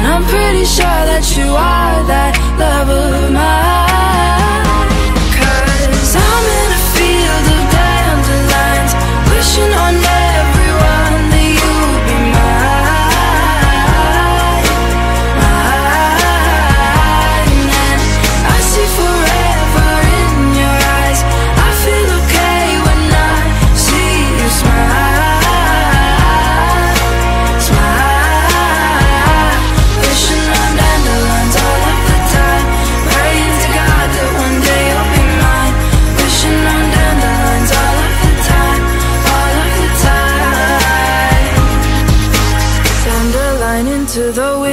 And I'm pretty sure that you are that